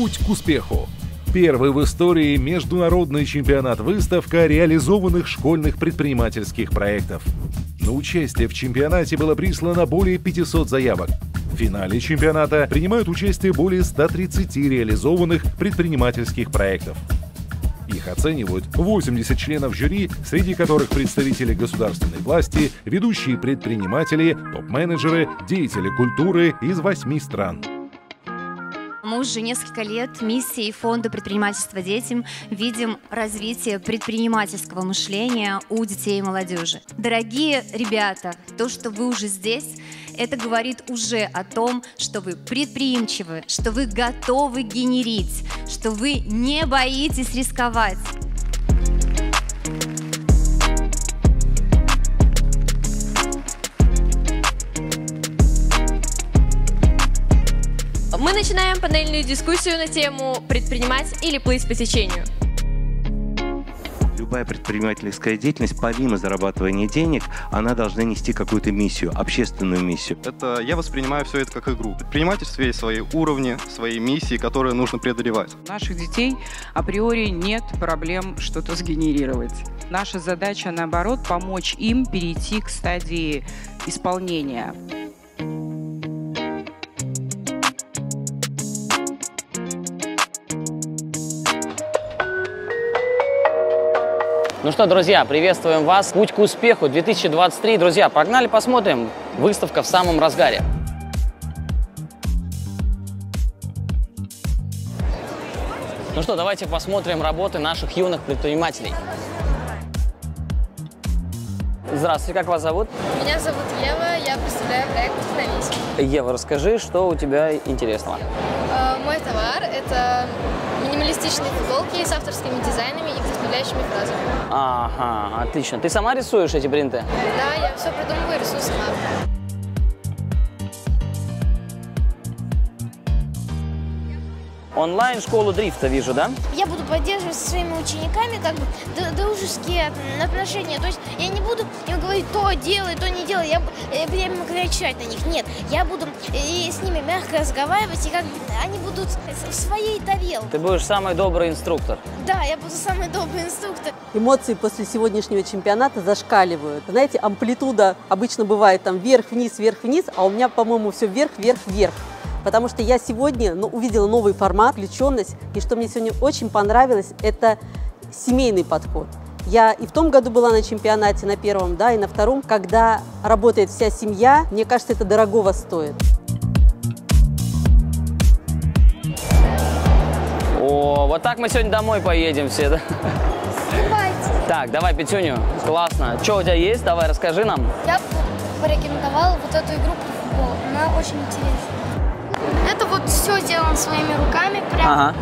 Путь к успеху. Первый в истории международный чемпионат-выставка реализованных школьных предпринимательских проектов. На участие в чемпионате было прислано более 500 заявок. В финале чемпионата принимают участие более 130 реализованных предпринимательских проектов. Их оценивают 80 членов жюри, среди которых представители государственной власти, ведущие предприниматели, топ-менеджеры, деятели культуры из восьми стран. Мы уже несколько лет миссией Фонда предпринимательства детям видим развитие предпринимательского мышления у детей и молодежи. Дорогие ребята, то, что вы уже здесь, это говорит уже о том, что вы предприимчивы, что вы готовы генерить, что вы не боитесь рисковать. Мы начинаем панельную дискуссию на тему «Предпринимать или плыть по течению». Любая предпринимательская деятельность, помимо зарабатывания денег, она должна нести какую-то миссию, общественную миссию. Это я воспринимаю все это как игру. В предпринимательстве есть свои уровни, свои миссии, которые нужно преодолевать. У наших детей априори нет проблем что-то сгенерировать. Наша задача, наоборот, помочь им перейти к стадии исполнения. Ну что, друзья, приветствуем вас. Путь к успеху 2023. Друзья, погнали посмотрим. Выставка в самом разгаре. Ну что, давайте посмотрим работы наших юных предпринимателей. Здравствуйте, как вас зовут? Меня зовут Ева, я представляю проект «Вдохновись». Ева, расскажи, что у тебя интересного. Э, Мой товар – это минималистичные футболки с авторскими дизайнами и вдохновляющими фразами. Ага, отлично. Ты сама рисуешь эти принты? Да, я все придумываю и рисую сама. Онлайн-школу дрифта вижу, да? Я буду поддерживать со своими учениками как бы дружеские отношения. То есть я не буду им говорить, то делай, то не делай. Я, э, прямо кричать на них. Нет, я буду э, и с ними мягко разговаривать, и как бы они будут в своей тарелке. Ты будешь самый добрый инструктор. Да, я буду самый добрый инструктор. Эмоции после сегодняшнего чемпионата зашкаливают. Знаете, амплитуда обычно бывает там вверх-вниз, вверх-вниз, а у меня, по-моему, все вверх-вверх-вверх. Потому что я сегодня ну, увидела новый формат, включенность. И что мне сегодня очень понравилось, это семейный подход. Я и в том году была на чемпионате, на первом, да, и на втором. Когда работает вся семья, мне кажется, это дорогого стоит. О, вот так мы сегодня домой поедем все, да? Давайте. Так, давай пятюню. Классно. Что у тебя есть? Давай, расскажи нам. Я порекомендовала вот эту игру по футболу. Она очень интересная. Вот все сделано своими руками. Прям Ага.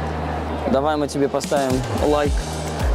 Давай мы тебе поставим лайк.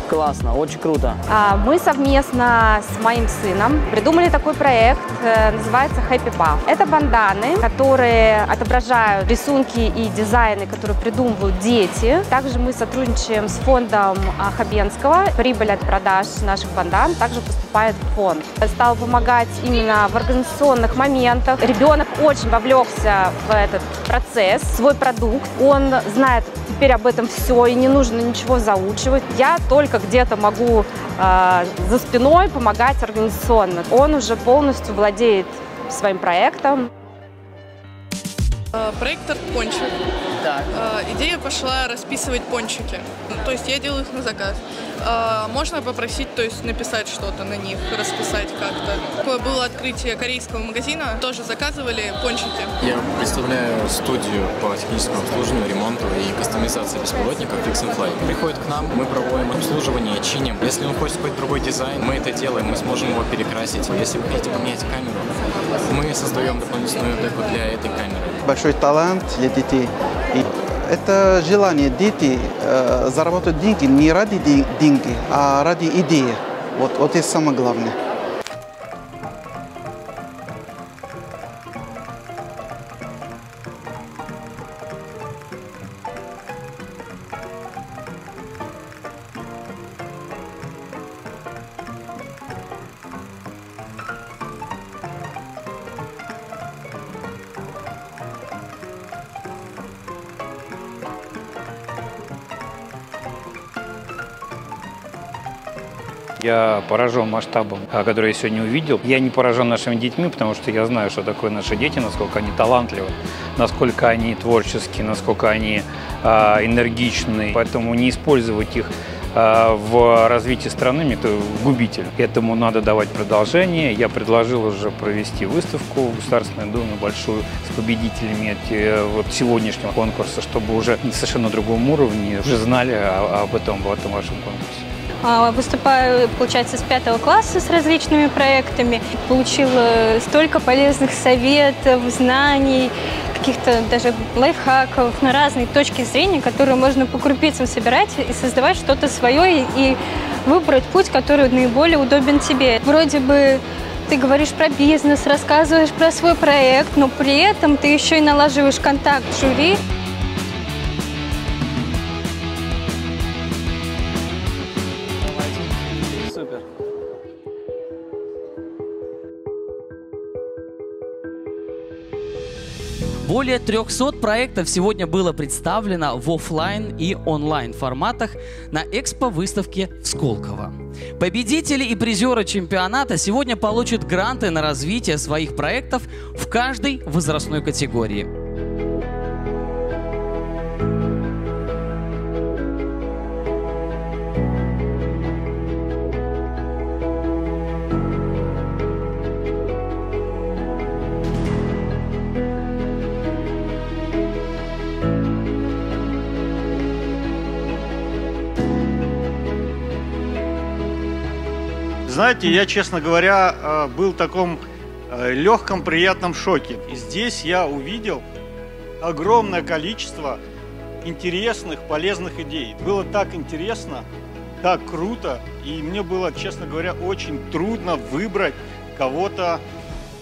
Классно, очень круто. А, Мы совместно с моим сыном придумали такой проект, э, называется Happy Puff. Это банданы, которые отображают рисунки и дизайны, которые придумывают дети. Также мы сотрудничаем с фондом Хабенского. Прибыль от продаж наших бандан также поступает в фонд. Стал помогать именно в организационных моментах. Ребенок очень вовлекся в этот процесс, свой продукт. Он знает теперь об этом все, и не нужно ничего заучивать. Я только где-то могу э, за спиной помогать организационно. Он уже полностью владеет своим проектом. Э, Проектор пончик. Так. Э, Идея пошла расписывать пончики. Ну, То есть я делаю их на заказ. Э, Можно попросить, то есть написать что-то на них, расписать как-то. Такое было открытие корейского магазина. Тоже заказывали пончики. Я представляю студию по техническому обслуживанию, ремонту и кастомизации беспилотников Fix and Fly. Приходит к нам, мы проводим обслуживание, чиним. Если он хочет какой-то другой дизайн, мы это делаем, мы сможем его перекрасить. Если вы хотите поменять камеру, мы создаем дополнительную деку для этой камеры. Большой талант для детей. И это желание детей э, заработать деньги не ради де- деньги, а ради идеи. Вот, вот это самое главное. Я поражен масштабом, а, который я сегодня увидел. Я не поражен нашими детьми, потому что я знаю, что такое наши дети, насколько они талантливы, насколько они творческие, насколько они а, энергичны. Поэтому не использовать их а, в развитии страны, это губитель. Этому надо давать продолжение. Я предложил уже провести выставку в Государственной Думе большую с победителями вот сегодняшнего конкурса, чтобы уже на совершенно другом уровне уже знали об этом, об этом вашем конкурсе. А, выступаю, получается, с пятого класса с различными проектами. Получила столько полезных советов, знаний, каких-то даже лайфхаков на разные точки зрения, которые можно по крупицам собирать и создавать что-то свое и выбрать путь, который наиболее удобен тебе. Вроде бы ты говоришь про бизнес, рассказываешь про свой проект, но при этом ты еще и налаживаешь контакт с жюри. Более 300 проектов сегодня было представлено в офлайн и онлайн форматах на экспо-выставке в Сколково. Победители и призеры чемпионата сегодня получат гранты на развитие своих проектов в каждой возрастной категории. Знаете, я, честно говоря, э, был в таком э, легком, приятном шоке. И здесь я увидел огромное количество интересных, полезных идей. Было так интересно, так круто, и мне было, честно говоря, очень трудно выбрать кого-то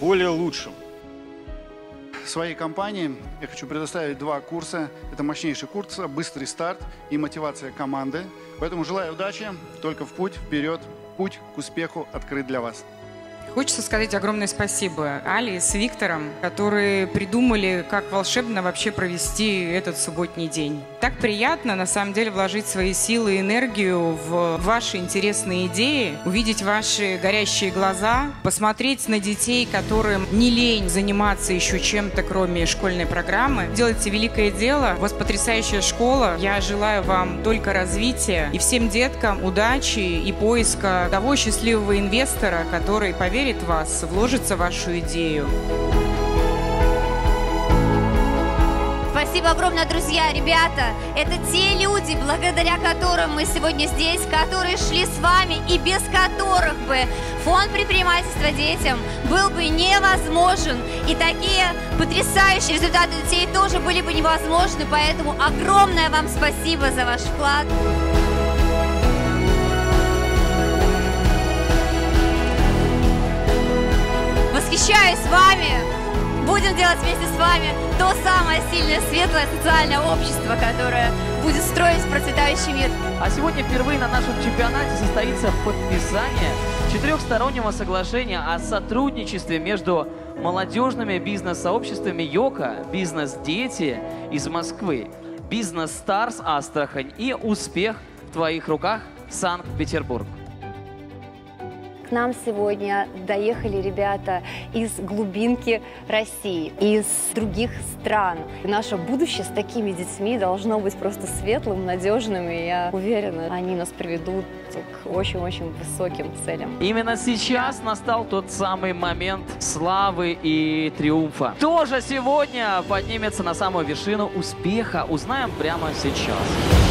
более лучшим. Своей компании я хочу предоставить два курса. Это мощнейший курс «Быстрый старт» и «Мотивация команды». Поэтому желаю удачи, только в путь, вперед, путь к успеху открыт для вас. Хочется сказать огромное спасибо Али с Виктором, которые придумали, как волшебно вообще провести этот субботний день. Так приятно, на самом деле, вложить свои силы и энергию в ваши интересные идеи, увидеть ваши горящие глаза, посмотреть на детей, которым не лень заниматься еще чем-то, кроме школьной программы. Делайте великое дело. У вас потрясающая школа. Я желаю вам только развития и всем деткам удачи и поиска того счастливого инвестора, который поверит поверит в вас, вложится в вашу идею. Спасибо огромное, друзья, ребята. Это те люди, благодаря которым мы сегодня здесь, которые шли с вами и без которых бы фонд предпринимательства детям был бы невозможен. И такие потрясающие результаты детей тоже были бы невозможны. Поэтому огромное вам спасибо за ваш вклад. Восхищаюсь вами. Будем делать вместе с вами то самое сильное, светлое социальное общество, которое будет строить процветающий мир. А сегодня впервые на нашем чемпионате состоится подписание четырехстороннего соглашения о сотрудничестве между молодежными бизнес-сообществами ЙОКа, «Бизнес-дети» из Москвы, «Бизнес Старс» Астрахань и «Успех в твоих руках» Санкт-Петербург нам сегодня доехали ребята из глубинки России, из других стран. наше будущее с такими детьми должно быть просто светлым, надежным, и я уверена, они нас приведут к очень-очень высоким целям. Именно сейчас настал тот самый момент славы и триумфа. Кто же сегодня поднимется на самую вершину успеха, узнаем прямо сейчас.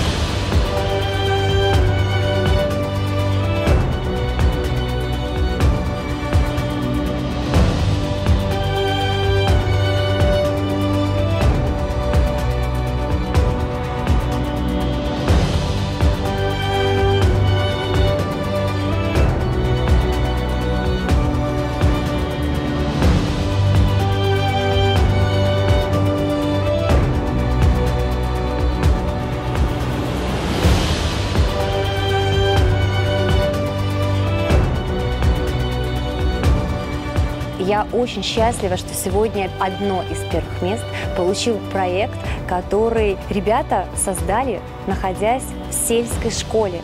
Очень счастлива, что сегодня одно из первых мест получил проект, который ребята создали, находясь в сельской школе.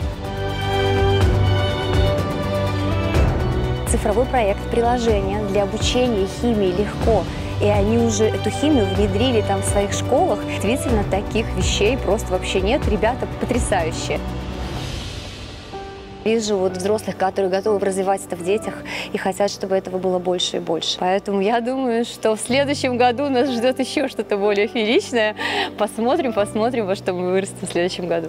цифровой проект, приложение для обучения химии легко. И они уже эту химию внедрили там в своих школах. Действительно, таких вещей просто вообще нет. Ребята потрясающие. Вижу вот взрослых, которые готовы развивать это в детях и хотят, чтобы этого было больше и больше. Поэтому я думаю, что в следующем году нас ждет еще что-то более фееричное. Посмотрим, посмотрим, во что мы вырастем в следующем году.